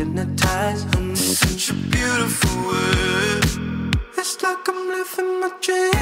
hypnotized under such a beautiful world. It's like I'm living my dream.